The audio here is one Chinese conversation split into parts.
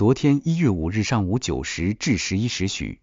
昨天一月五日上午九时至十一时许，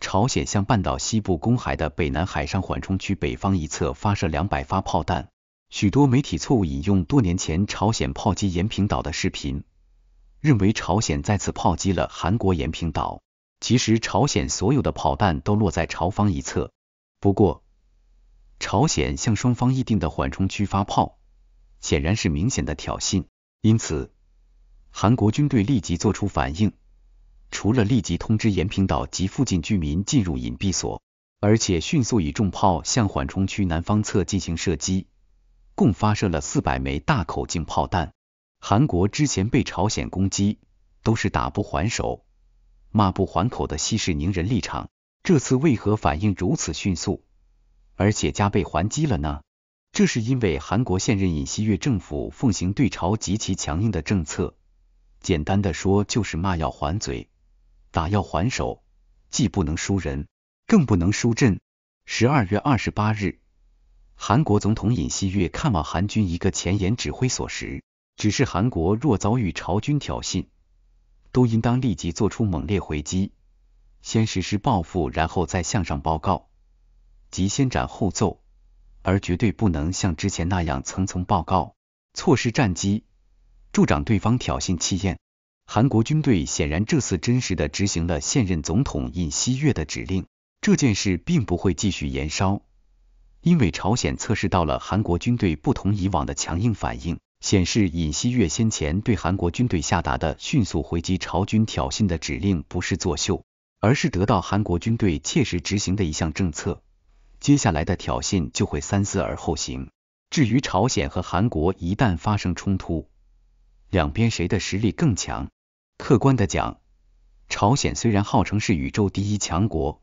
朝鲜向半岛西部公海的北南海上缓冲区北方一侧发射两百发炮弹。许多媒体错误引用多年前朝鲜炮击延坪岛的视频，认为朝鲜再次炮击了韩国延坪岛。其实朝鲜所有的炮弹都落在朝方一侧。不过，朝鲜向双方议定的缓冲区发炮，显然是明显的挑衅。因此，韩国军队立即作出反应，除了立即通知延坪岛及附近居民进入隐蔽所，而且迅速以重炮向缓冲区南方侧进行射击，共发射了四百枚大口径炮弹。韩国之前被朝鲜攻击都是打不还手。骂不还口的息事宁人立场，这次为何反应如此迅速，而且加倍还击了呢？这是因为韩国现任尹锡悦政府奉行对朝极其强硬的政策，简单的说就是骂要还嘴，打要还手，既不能输人，更不能输阵。十二月二十八日，韩国总统尹锡悦看望韩军一个前沿指挥所时，指示韩国若遭遇朝军挑衅。都应当立即做出猛烈回击，先实施报复，然后再向上报告，即先斩后奏，而绝对不能像之前那样层层报告，错失战机，助长对方挑衅气焰。韩国军队显然这次真实的执行了现任总统尹锡悦的指令，这件事并不会继续延烧，因为朝鲜测试到了韩国军队不同以往的强硬反应。显示尹锡悦先前对韩国军队下达的迅速回击朝军挑衅的指令不是作秀，而是得到韩国军队切实执行的一项政策。接下来的挑衅就会三思而后行。至于朝鲜和韩国一旦发生冲突，两边谁的实力更强？客观的讲，朝鲜虽然号称是宇宙第一强国，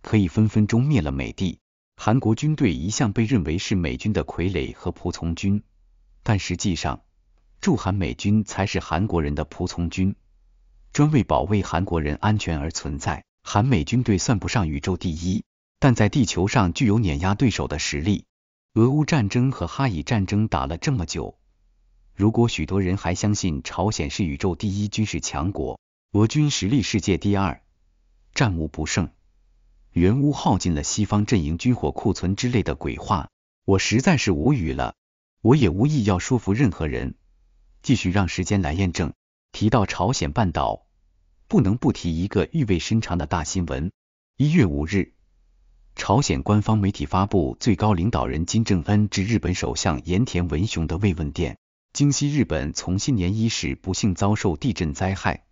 可以分分钟灭了美帝。韩国军队一向被认为是美军的傀儡和仆从军。但实际上，驻韩美军才是韩国人的仆从军，专为保卫韩国人安全而存在。韩美军队算不上宇宙第一，但在地球上具有碾压对手的实力。俄乌战争和哈以战争打了这么久，如果许多人还相信朝鲜是宇宙第一军事强国，俄军实力世界第二，战无不胜，援乌耗尽了西方阵营军火库存之类的鬼话，我实在是无语了。我也无意要说服任何人，继续让时间来验证。提到朝鲜半岛，不能不提一个意味深长的大新闻。一月五日，朝鲜官方媒体发布最高领导人金正恩致日本首相岩田文雄的慰问电。京西日本从新年伊始不幸遭受地震灾害，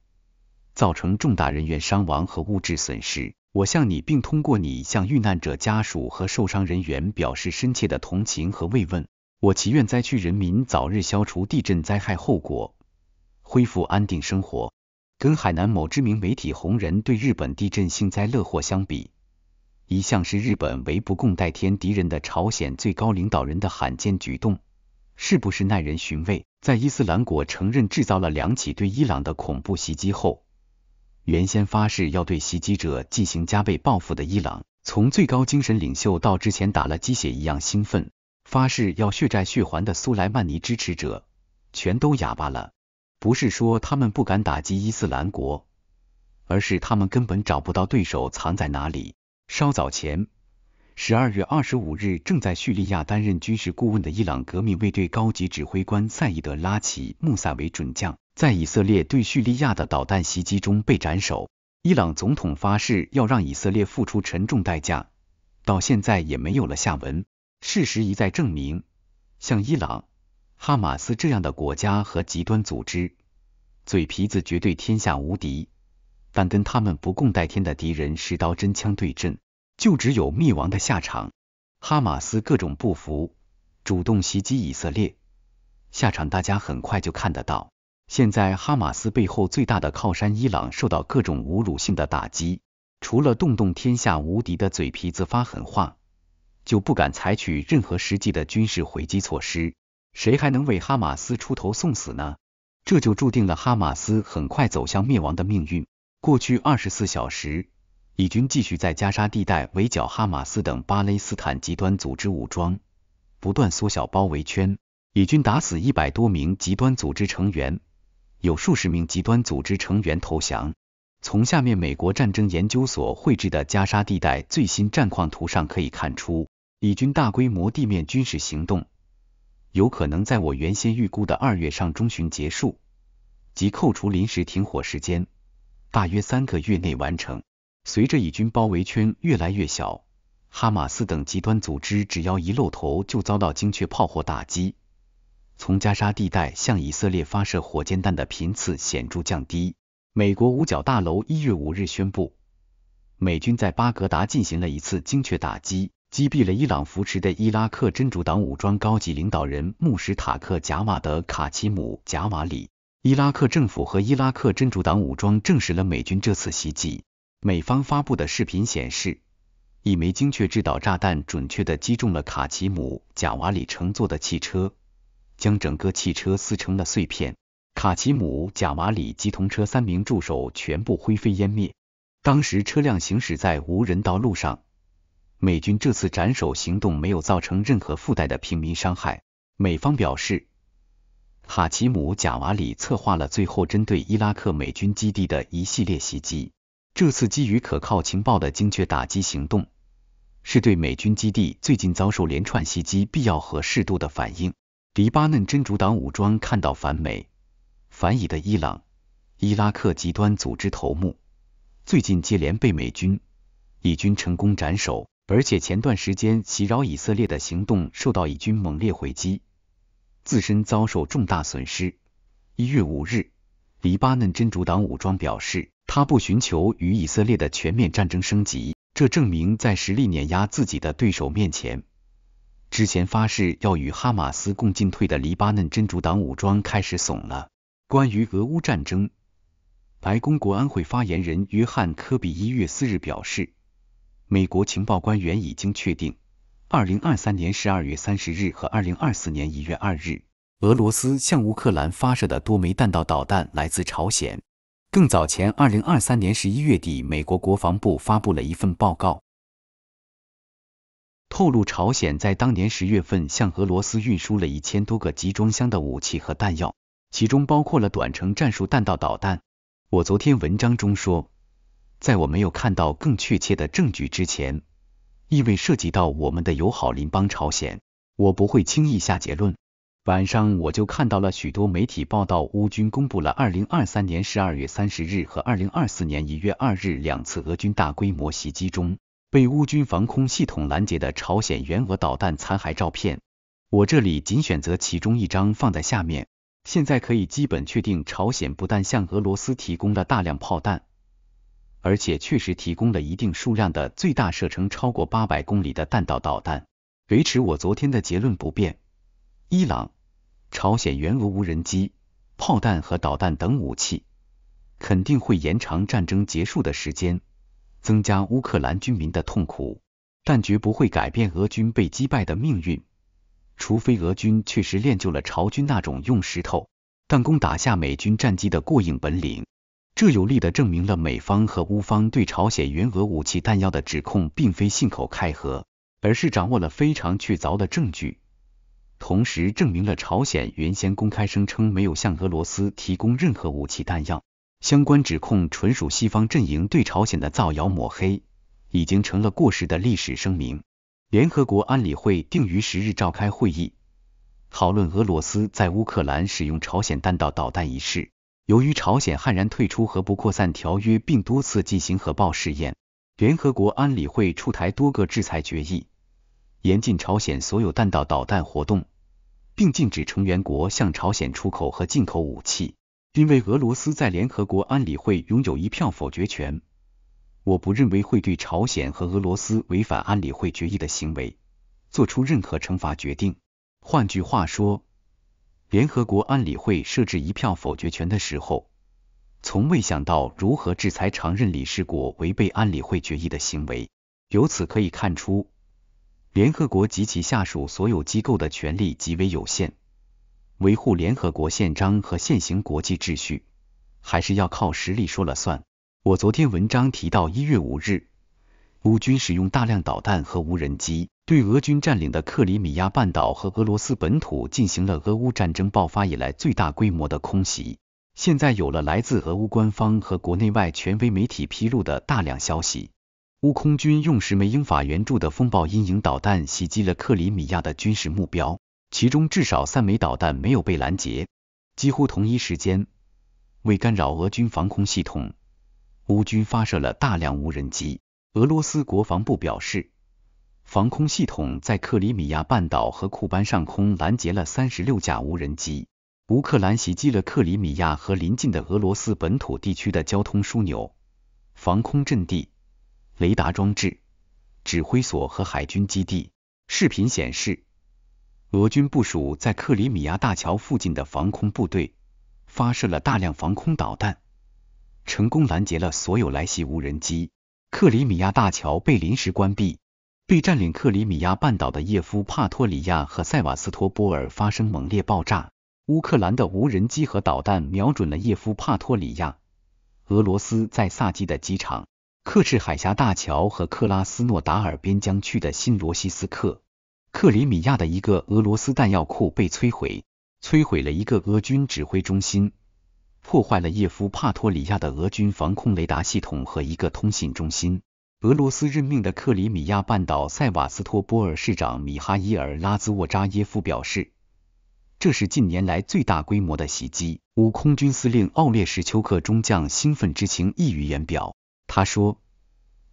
造成重大人员伤亡和物质损失。我向你，并通过你向遇难者家属和受伤人员表示深切的同情和慰问。我祈愿灾区人民早日消除地震灾害后果，恢复安定生活。跟海南某知名媒体红人对日本地震幸灾乐祸相比，一向是日本为不共戴天敌人的朝鲜最高领导人的罕见举动，是不是耐人寻味？在伊斯兰国承认制造了两起对伊朗的恐怖袭击后，原先发誓要对袭击者进行加倍报复的伊朗，从最高精神领袖到之前打了鸡血一样兴奋。发誓要血债血还的苏莱曼尼支持者全都哑巴了。不是说他们不敢打击伊斯兰国，而是他们根本找不到对手藏在哪里。稍早前，十二月二十五日，正在叙利亚担任军事顾问的伊朗革命卫队高级指挥官赛义德拉齐穆萨维准将，在以色列对叙利亚的导弹袭击中被斩首。伊朗总统发誓要让以色列付出沉重代价，到现在也没有了下文。事实一再证明，像伊朗、哈马斯这样的国家和极端组织，嘴皮子绝对天下无敌，但跟他们不共戴天的敌人实刀真枪对阵，就只有灭亡的下场。哈马斯各种不服，主动袭击以色列，下场大家很快就看得到。现在哈马斯背后最大的靠山伊朗受到各种侮辱性的打击，除了动动天下无敌的嘴皮子发狠话。就不敢采取任何实际的军事回击措施，谁还能为哈马斯出头送死呢？这就注定了哈马斯很快走向灭亡的命运。过去二十四小时，以军继续在加沙地带围剿哈马斯等巴勒斯坦极端组织武装，不断缩小包围圈。以军打死一百多名极端组织成员，有数十名极端组织成员投降。从下面美国战争研究所绘制的加沙地带最新战况图上可以看出，以军大规模地面军事行动有可能在我原先预估的二月上中旬结束，即扣除临时停火时间，大约三个月内完成。随着以军包围圈越来越小，哈马斯等极端组织只要一露头就遭到精确炮火打击，从加沙地带向以色列发射火箭弹的频次显著降低。美国五角大楼一月五日宣布，美军在巴格达进行了一次精确打击，击毙了伊朗扶持的伊拉克真主党武装高级领导人穆什塔克·贾瓦德·卡奇姆·贾瓦里。伊拉克政府和伊拉克真主党武装证实了美军这次袭击。美方发布的视频显示，一枚精确制导炸弹准确地击中了卡奇姆·贾瓦里乘坐的汽车，将整个汽车撕成了碎片。卡奇姆·贾瓦里及同车三名助手全部灰飞烟灭。当时车辆行驶在无人道路上。美军这次斩首行动没有造成任何附带的平民伤害。美方表示，卡奇姆·贾瓦里策划了最后针对伊拉克美军基地的一系列袭击。这次基于可靠情报的精确打击行动，是对美军基地最近遭受连串袭击必要和适度的反应。黎巴嫩真主党武装看到反美。反以的伊朗、伊拉克极端组织头目最近接连被美军、以军成功斩首，而且前段时间袭扰以色列的行动受到以军猛烈回击，自身遭受重大损失。一月五日，黎巴嫩真主党武装表示，他不寻求与以色列的全面战争升级，这证明在实力碾压自己的对手面前，之前发誓要与哈马斯共进退的黎巴嫩真主党武装开始怂了。关于俄乌战争，白宫国安会发言人约翰·科比一月四日表示，美国情报官员已经确定，二零二三年十二月三十日和二零二四年一月二日，俄罗斯向乌克兰发射的多枚弹道导弹来自朝鲜。更早前，二零二三年十一月底，美国国防部发布了一份报告，透露朝鲜在当年十月份向俄罗斯运输了一千多个集装箱的武器和弹药。其中包括了短程战术弹道导弹。我昨天文章中说，在我没有看到更确切的证据之前，因为涉及到我们的友好邻邦朝鲜，我不会轻易下结论。晚上我就看到了许多媒体报道，乌军公布了二零二三年十二月三十日和二零二四年一月二日两次俄军大规模袭击中被乌军防空系统拦截的朝鲜原俄导弹残骸照片。我这里仅选择其中一张放在下面。现在可以基本确定，朝鲜不但向俄罗斯提供了大量炮弹，而且确实提供了一定数量的最大射程超过八百公里的弹道导弹。维持我昨天的结论不变，伊朗、朝鲜援俄无人机、炮弹和导弹等武器肯定会延长战争结束的时间，增加乌克兰军民的痛苦，但绝不会改变俄军被击败的命运。除非俄军确实练就了朝军那种用石头弹弓打下美军战机的过硬本领，这有力的证明了美方和乌方对朝鲜援俄武器弹药的指控并非信口开河，而是掌握了非常确凿的证据。同时证明了朝鲜原先公开声称没有向俄罗斯提供任何武器弹药，相关指控纯属西方阵营对朝鲜的造谣抹黑，已经成了过时的历史声明。联合国安理会定于十日召开会议，讨论俄罗斯在乌克兰使用朝鲜弹道导弹一事。由于朝鲜悍然退出核不扩散条约，并多次进行核爆试验，联合国安理会出台多个制裁决议，严禁朝鲜所有弹道导弹活动，并禁止成员国向朝鲜出口和进口武器。因为俄罗斯在联合国安理会拥有一票否决权。我不认为会对朝鲜和俄罗斯违反安理会决议的行为做出任何惩罚决定。换句话说，联合国安理会设置一票否决权的时候，从未想到如何制裁常任理事国违背安理会决议的行为。由此可以看出，联合国及其下属所有机构的权力极为有限。维护联合国宪章和现行国际秩序，还是要靠实力说了算。我昨天文章提到，一月五日，乌军使用大量导弹和无人机，对俄军占领的克里米亚半岛和俄罗斯本土进行了俄乌战争爆发以来最大规模的空袭。现在有了来自俄乌官方和国内外权威媒体披露的大量消息，乌空军用十枚英法援助的风暴阴影导弹袭击了克里米亚的军事目标，其中至少三枚导弹没有被拦截。几乎同一时间，为干扰俄军防空系统，乌军发射了大量无人机。俄罗斯国防部表示，防空系统在克里米亚半岛和库班上空拦截了三十六架无人机。乌克兰袭击了克里米亚和邻近的俄罗斯本土地区的交通枢纽、防空阵地、雷达装置、指挥所和海军基地。视频显示，俄军部署在克里米亚大桥附近的防空部队发射了大量防空导弹，成功拦截了所有来袭无人机。克里米亚大桥被临时关闭。被占领克里米亚半岛的叶夫帕托里亚和塞瓦斯托波尔发生猛烈爆炸。乌克兰的无人机和导弹瞄准了叶夫帕托里亚，俄罗斯在萨基的机场、克赤海峡大桥和克拉斯诺达尔边疆区的新罗西斯克。克里米亚的一个俄罗斯弹药库被摧毁，摧毁了一个俄军指挥中心，破坏了叶夫帕托里亚的俄军防空雷达系统和一个通信中心。俄罗斯任命的克里米亚半岛塞瓦斯托波尔市长米哈伊尔拉兹沃扎耶夫表示。这是近年来最大规模的袭击。乌空军司令奥列什丘克中将兴奋之情溢于言表。他说：“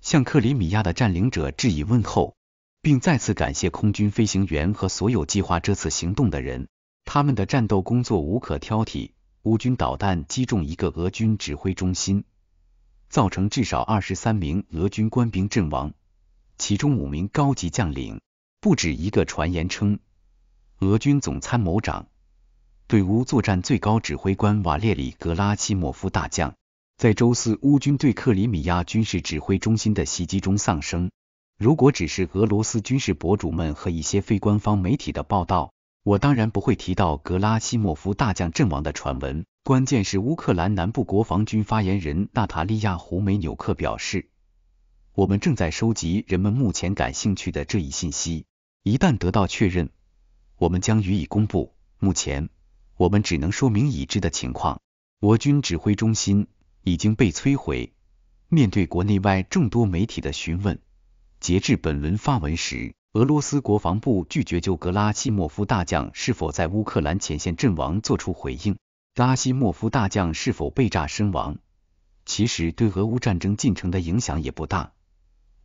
向克里米亚的占领者致以问候，并再次感谢空军飞行员和所有计划这次行动的人。他们的战斗工作无可挑剔。”乌军导弹击中一个俄军指挥中心，造成至少二十三名俄军官兵阵亡，其中五名高级将领。不止一个传言称。俄军总参谋长、对乌作战最高指挥官瓦列里·格拉奇莫夫大将在周四乌军对克里米亚军事指挥中心的袭击中丧生。如果只是俄罗斯军事博主们和一些非官方媒体的报道，我当然不会提到格拉西莫夫大将阵亡的传闻。关键是乌克兰南部国防军发言人娜塔莉亚·胡梅纽克表示：“我们正在收集人们目前感兴趣的这一信息，一旦得到确认。”我们将予以公布。目前，我们只能说明已知的情况。我军指挥中心已经被摧毁。面对国内外众多媒体的询问，截至本轮发文时，俄罗斯国防部拒绝就格拉西莫夫大将是否在乌克兰前线阵亡作出回应。拉西莫夫大将是否被炸身亡，其实对俄乌战争进程的影响也不大，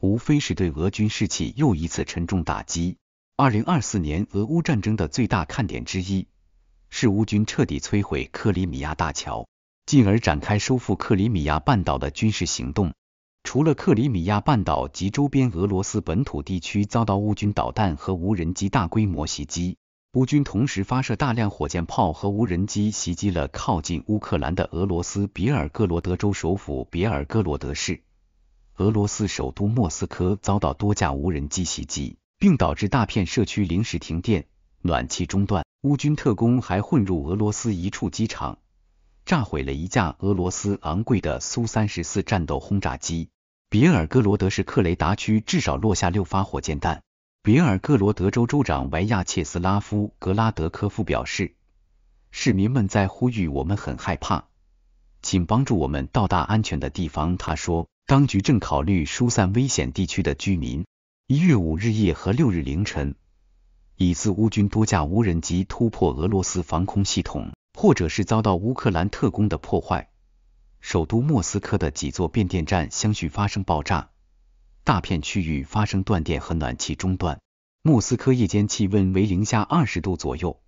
无非是对俄军士气又一次沉重打击。二零二四年俄乌战争的最大看点之一，是乌军彻底摧毁克里米亚大桥，进而展开收复克里米亚半岛的军事行动。除了克里米亚半岛及周边俄罗斯本土地区遭到乌军导弹和无人机大规模袭击，乌军同时发射大量火箭炮和无人机袭击了靠近乌克兰的俄罗斯别尔哥罗德州首府别尔哥罗德市。俄罗斯首都莫斯科遭到多架无人机袭击。并导致大片社区临时停电、暖气中断。乌军特工还混入俄罗斯一处机场，炸毁了一架俄罗斯昂贵的苏三十四战斗轰炸机。别尔哥罗德市克雷达区至少落下六发火箭弹。别尔哥罗德州州长维亚切斯拉夫·格拉德科夫表示，市民们在呼吁，我们很害怕，请帮助我们到达安全的地方。他说，当局正考虑疏散危险地区的居民。一月五日夜和六日凌晨，以自乌军多架无人机突破俄罗斯防空系统，或者是遭到乌克兰特工的破坏。首都莫斯科的几座变电站相续发生爆炸，大片区域发生断电和暖气中断。莫斯科夜间气温为零下二十度左右，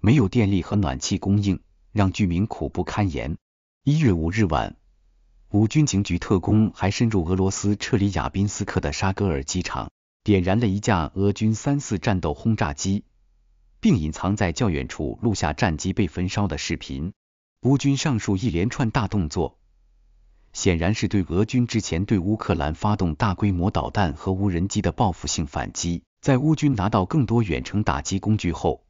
没有电力和暖气供应，让居民苦不堪言。一月五日晚。乌军情局特工还深入俄罗斯撤离亚宾斯克的沙戈尔机场，点燃了一架俄军三四战斗轰炸机，并隐藏在较远处录下战机被焚烧的视频。乌军上述一连串大动作，显然是对俄军之前对乌克兰发动大规模导弹和无人机的报复性反击。在乌军拿到更多远程打击工具后，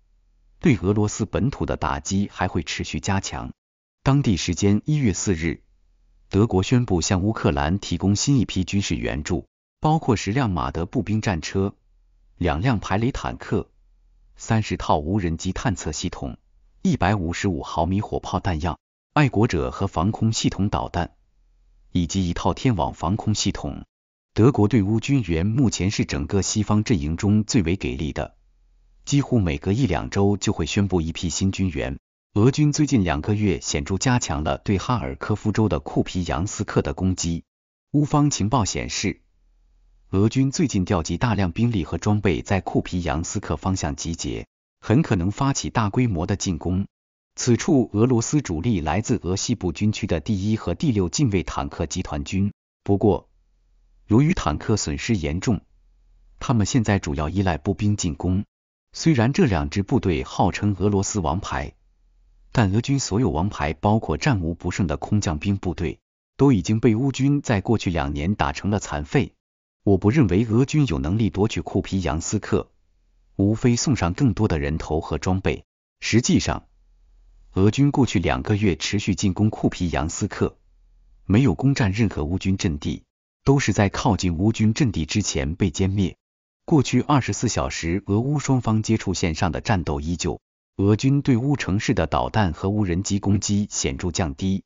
对俄罗斯本土的打击还会持续加强。当地时间一月四日。德国宣布向乌克兰提供新一批军事援助，包括十辆马德步兵战车、两辆排雷坦克、三十套无人机探测系统、一百五十五毫米火炮弹药。爱国者和防空系统导弹，以及一套天网防空系统。德国对乌军援目前是整个西方阵营中最为给力的，几乎每隔一两周就会宣布一批新军援。俄军最近两个月显著加强了对哈尔科夫州的库皮扬斯克的攻击。乌方情报显示，俄军最近调集大量兵力和装备在库皮扬斯克方向集结，很可能发起大规模的进攻。此处俄罗斯主力来自俄西部军区的第一和第六近卫坦克集团军。不过，由于坦克损失严重，他们现在主要依赖步兵进攻。虽然这两支部队号称俄罗斯王牌。但俄军所有王牌，包括战无不胜的空降兵部队，都已经被乌军在过去两年打成了残废。我不认为俄军有能力夺取库皮扬斯克，无非送上更多的人头和装备。实际上，俄军过去两个月持续进攻库皮扬斯克，没有攻占任何乌军阵地，都是在靠近乌军阵地之前被歼灭。过去二十四小时，俄乌双方接触线上的战斗依旧。俄军对乌城市的导弹和无人机攻击显著降低。